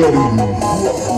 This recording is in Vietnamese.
Ready.